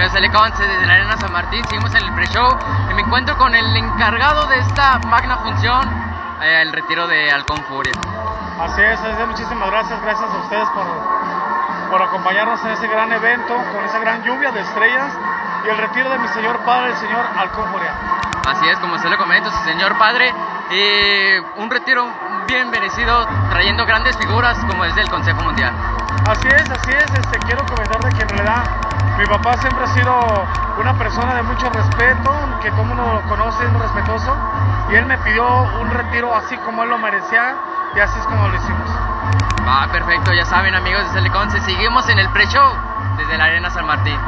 de Teleconce desde la Arena San Martín, seguimos en el pre-show y me encuentro con el encargado de esta magna función, eh, el retiro de Halcón Furia. Así es, así es, muchísimas gracias, gracias a ustedes por, por acompañarnos en ese gran evento, con esa gran lluvia de estrellas y el retiro de mi señor padre, el señor Halcón Furia. Así es, como usted lo comenta, su señor padre, eh, un retiro bien merecido, trayendo grandes figuras como es del Consejo Mundial. Así es, así es, este, quiero comentar papá siempre ha sido una persona de mucho respeto, que el mundo lo conoce, es muy respetuoso, y él me pidió un retiro así como él lo merecía, y así es como lo hicimos. Va, perfecto, ya saben amigos de Teleconce, seguimos en el pre-show desde la Arena San Martín.